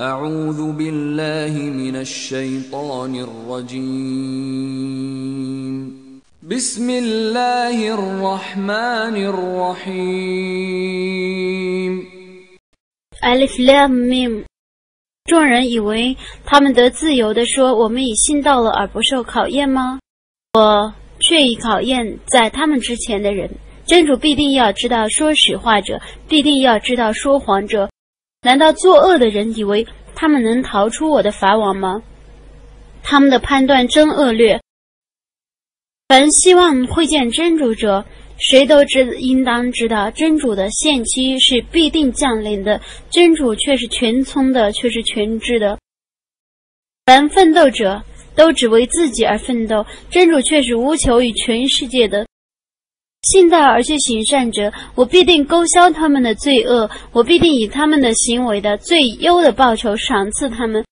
أعوذ بالله من الشيطان الرجيم بسم الله الرحمن الرحيم Alif Lam Mim。众人以为他们得自由地说：“我们已信道了而不受考验吗？”我却已考验在他们之前的人。真主必定要知道说实话者，必定要知道说谎者。 难道作恶的人以为他们能逃出我的法网吗？他们的判断真恶劣。凡希望会见真主者，谁都知应当知道，真主的限期是必定降临的，真主却是全聪的，却是全知的。凡奋斗者都只为自己而奋斗，真主却是无求于全世界的。信道而且行善者，我必定勾销他们的罪恶，我必定以他们的行为的最优的报酬赏赐他们。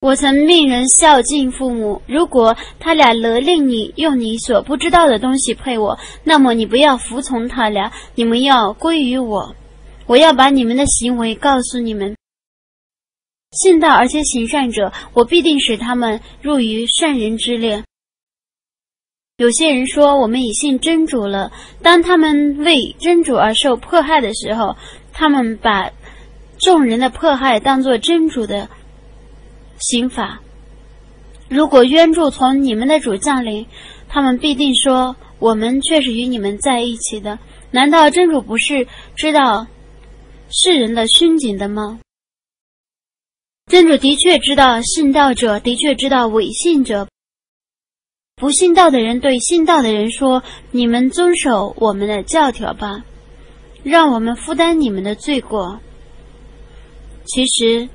我曾命人孝敬父母，如果他俩勒令你用你所不知道的东西配我，那么你不要服从他俩，你们要归于我。我要把你们的行为告诉你们。信道而且行善者，我必定使他们入于善人之列。有些人说我们已信真主了。当他们为真主而受迫害的时候，他们把众人的迫害当作真主的刑罚。如果冤助从你们的主降临，他们必定说我们却是与你们在一起的。难道真主不是知道世人的虚谨的吗？真主的确知道信道者，的确知道伪信者。不信道的人对信道的人说：“你们遵守我们的教条吧，让我们负担你们的罪过。”其实，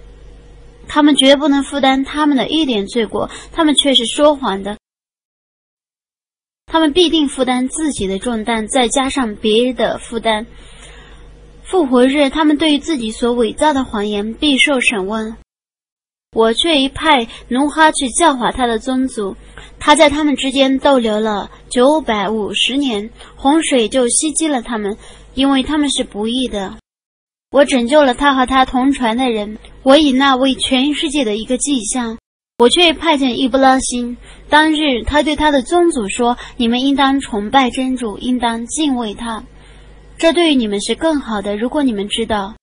他们绝不能负担他们的一点罪过，他们却是说谎的。他们必定负担自己的重担，再加上别人的负担。复活日，他们对于自己所伪造的谎言必受审问。我却一派奴哈去教化他的宗族。他在他们之间逗留了九百五十年，洪水就袭击了他们，因为他们是不义的。我拯救了他和他同船的人，我以那为全世界的一个迹象。我却派遣伊布拉辛，当日他对他的宗族说：“你们应当崇拜真主，应当敬畏他，这对于你们是更好的。如果你们知道。”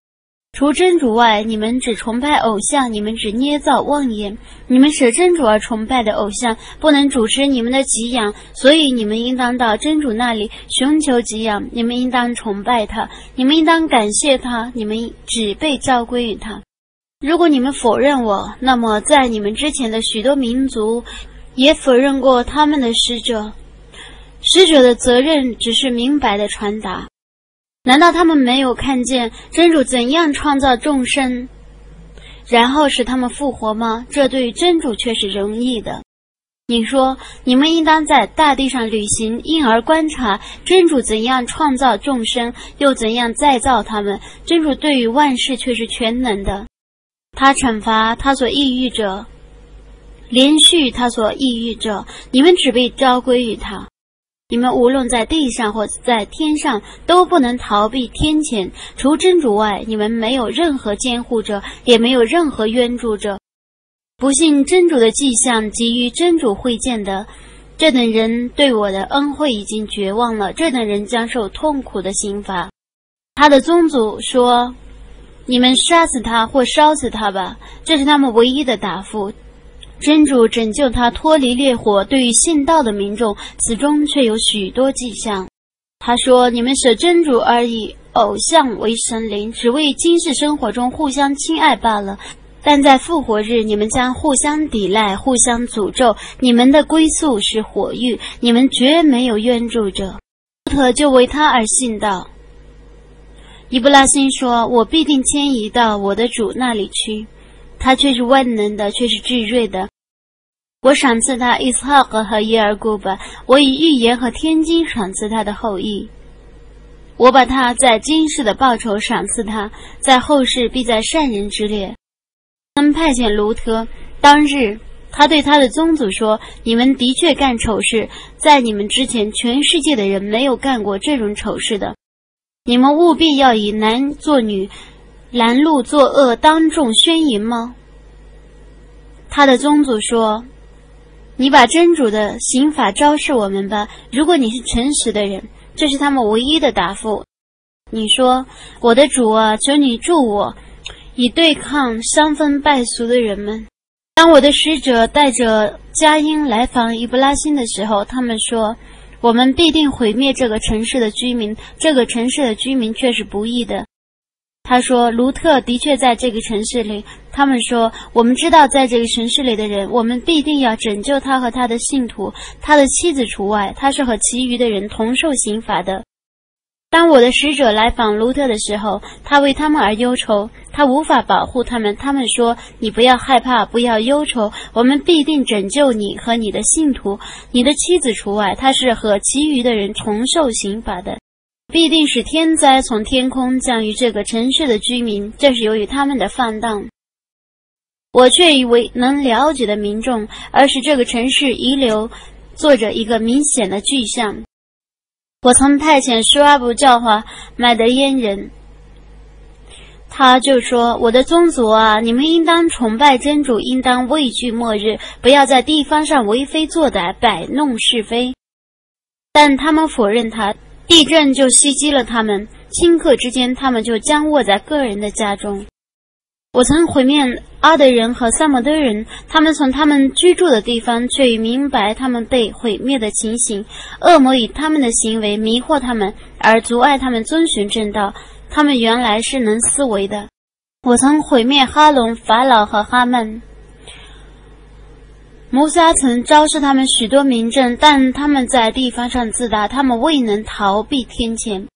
除真主外，你们只崇拜偶像，你们只捏造妄言，你们舍真主而崇拜的偶像不能主持你们的给养，所以你们应当到真主那里寻求给养。你们应当崇拜他，你们应当感谢他，你们只被召归于他。如果你们否认我，那么在你们之前的许多民族也否认过他们的使者。使者的责任只是明白的传达。难道他们没有看见真主怎样创造众生，然后使他们复活吗？这对于真主却是容易的。你说，你们应当在大地上旅行，因而观察真主怎样创造众生，又怎样再造他们。真主对于万事却是全能的，他惩罚他所抑郁者，连续他所抑郁者。你们只被召归于他。你们无论在地上或在天上，都不能逃避天谴。除真主外，你们没有任何监护者，也没有任何援助者。不信真主的迹象，给予真主会见的，这等人对我的恩惠已经绝望了。这等人将受痛苦的刑罚。他的宗族说：“你们杀死他或烧死他吧。”这是他们唯一的答复。真主拯救他脱离烈火，对于信道的民众，此中却有许多迹象。他说：“你们舍真主而以偶像为神灵，只为今世生活中互相亲爱罢了。但在复活日，你们将互相抵赖，互相诅咒。你们的归宿是火狱，你们绝没有援助者。特就为他而信道。”伊布拉辛说：“我必定迁移到我的主那里去。他却是万能的，却是智睿的。”我赏赐他伊斯哈格和耶尔古巴，我以预言和天机赏赐他的后裔。我把他在今世的报酬赏赐他，在后世必在善人之列。他们派遣卢特，当日他对他的宗族说：“你们的确干丑事，在你们之前，全世界的人没有干过这种丑事的。你们务必要以男做女，拦路作恶，当众宣淫吗？他的宗族说：“你把真主的刑法昭示我们吧。如果你是诚实的人，这是他们唯一的答复。你说：我的主啊，求你助我，以对抗伤风败俗的人们。当我的使者带着佳音来访伊布拉辛的时候，他们说：我们必定毁灭这个城市的居民。这个城市的居民却是不义的。”他说：“卢特的确在这个城市里。他们说，我们知道在这个城市里的人，我们必定要拯救他和他的信徒，他的妻子除外。他是和其余的人同受刑罚的。当我的使者来访卢特的时候，他为他们而忧愁，他无法保护他们。他们说：‘你不要害怕，不要忧愁，我们必定拯救你和你的信徒，你的妻子除外。他是和其余的人同受刑罚的。’”必定是天灾从天空降于这个城市的居民，这是由于他们的放荡。我却以为能了解的民众，而使这个城市遗留做着一个明显的具象。我曾派遣舒阿布教化麦德烟人，他就说：“我的宗族啊，你们应当崇拜真主，应当畏惧末日，不要在地方上为非作歹，摆弄是非。”但他们否认他。地震就袭击了他们，顷刻之间，他们就僵卧在个人的家中。我曾毁灭阿德人和萨摩德人，他们从他们居住的地方，却已明白他们被毁灭的情形。恶魔以他们的行为迷惑他们，而阻碍他们遵循正道。他们原来是能思维的。我曾毁灭哈龙、法老和哈曼。摩萨曾昭示他们许多名证，但他们在地方上自大，他们未能逃避天谴。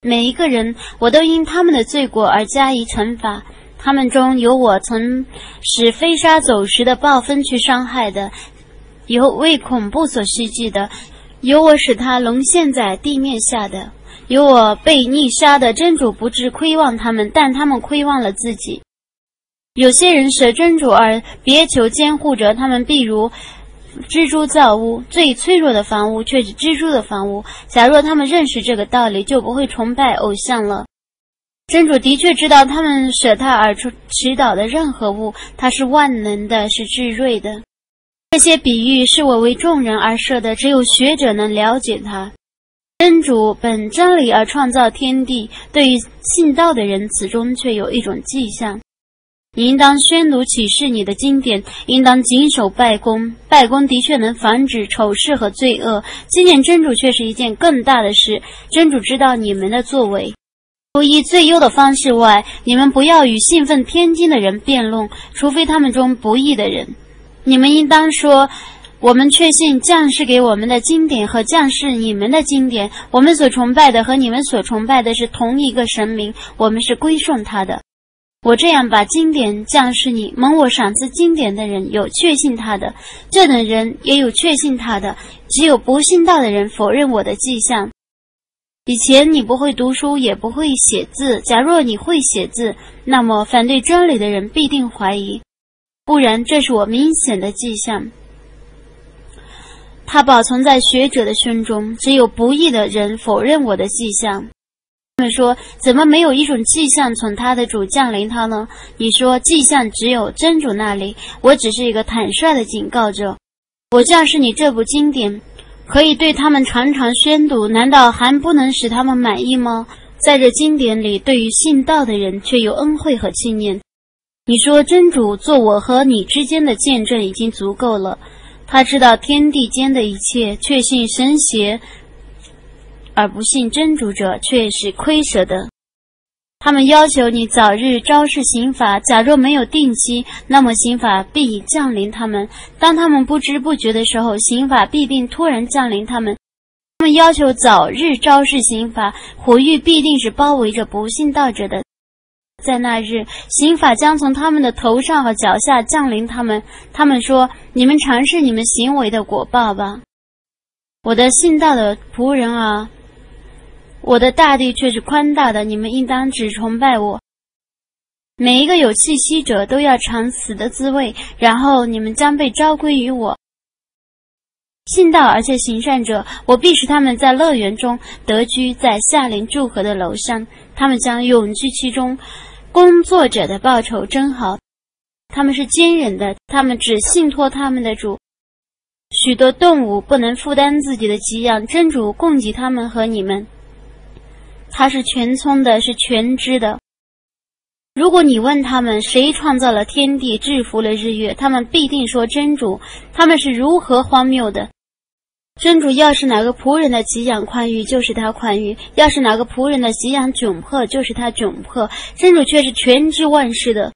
每一个人，我都因他们的罪过而加以惩罚。他们中有我曾使飞沙走石的暴风去伤害的，有为恐怖所袭击的，有我使他沦陷在地面下的，有我被逆杀的。真主不知亏望他们，但他们亏望了自己。有些人舍真主而别求监护者，他们必如蜘蛛造屋，最脆弱的房屋却是蜘蛛的房屋。假若他们认识这个道理，就不会崇拜偶像了。真主的确知道他们舍他而出祈祷的任何物，他是万能的，是至睿的。这些比喻是我为众人而设的，只有学者能了解它。真主本真理而创造天地，对于信道的人，此中却有一种迹象。你应当宣读启示你的经典，应当谨守拜功。拜功的确能防止丑事和罪恶，纪念真主却是一件更大的事。真主知道你们的作为，除以最优的方式外，你们不要与信奉天经的人辩论，除非他们中不义的人。你们应当说：我们确信降世给我们的经典和降世你们的经典，我们所崇拜的和你们所崇拜的是同一个神明，我们是归顺他的。我这样把经典降示你，蒙我赏赐经典的人有确信他的，这等人也有确信他的，只有不信道的人否认我的迹象。以前你不会读书，也不会写字。假若你会写字，那么反对真理的人必定怀疑；不然，这是我明显的迹象。它保存在学者的胸中，只有不义的人否认我的迹象。他们说：“怎么没有一种迹象从他的主降临他呢？”你说：“迹象只有真主那里。”我只是一个坦率的警告者。我将是你这部经典，可以对他们常常宣读，难道还不能使他们满意吗？在这经典里，对于信道的人却有恩惠和纪念。你说真主做我和你之间的见证已经足够了。他知道天地间的一切，确信神邪。而不信真主者却是亏舍的。他们要求你早日昭示刑法，假若没有定期，那么刑法必已降临他们。当他们不知不觉的时候，刑法必定突然降临他们。他们要求早日昭示刑法，火狱必定是包围着不信道者的。在那日，刑法将从他们的头上和脚下降临他们。他们说：“你们尝试你们行为的果报吧，我的信道的仆人啊！”我的大地却是宽大的，你们应当只崇拜我。每一个有气息者都要尝死的滋味，然后你们将被召归于我。信道而且行善者，我必使他们在乐园中得居，在夏林祝贺的楼上，他们将永居其中，工作者的报酬真好。他们是坚忍的，他们只信托他们的主。许多动物不能负担自己的给养，真主供给他们和你们。他是全聪的，是全知的。如果你问他们谁创造了天地，制服了日月，他们必定说真主。他们是如何荒谬的！真主要是哪个仆人的给养宽裕，就是他宽裕；要是哪个仆人的给养窘迫，就是他窘迫。真主却是全知万事的。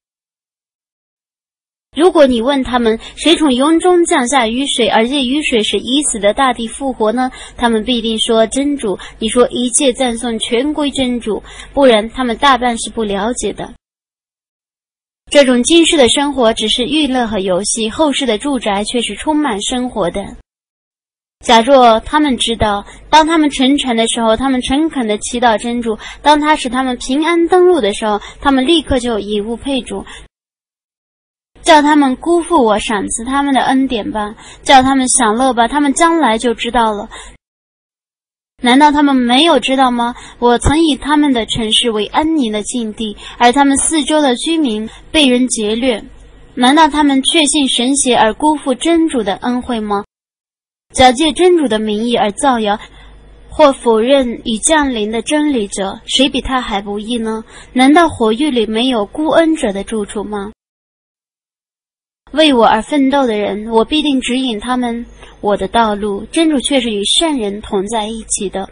如果你问他们谁从云中降下雨水，而这雨水使已死的大地复活呢？他们必定说真主。你说一切赞颂全归真主，不然他们大半是不了解的。这种今世的生活只是娱乐和游戏，后世的住宅却是充满生活的。假若他们知道，当他们乘船的时候，他们诚恳的祈祷真主；当他使他们平安登陆的时候，他们立刻就以物配主。叫他们辜负我赏赐他们的恩典吧，叫他们享乐吧，他们将来就知道了。难道他们没有知道吗？我曾以他们的城市为安宁的境地，而他们四周的居民被人劫掠。难道他们确信神邪而辜负真主的恩惠吗？假借真主的名义而造谣，或否认已降临的真理者，谁比他还不义呢？难道火狱里没有孤恩者的住处吗？为我而奋斗的人，我必定指引他们我的道路。真主却是与善人同在一起的。